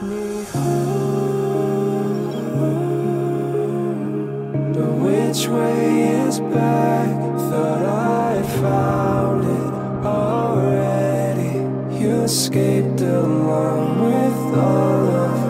But which way is back? Thought I found it already. You escaped along with all of us.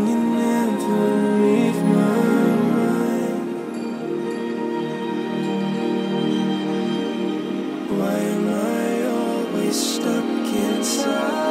you never my mind. Why am I always stuck inside?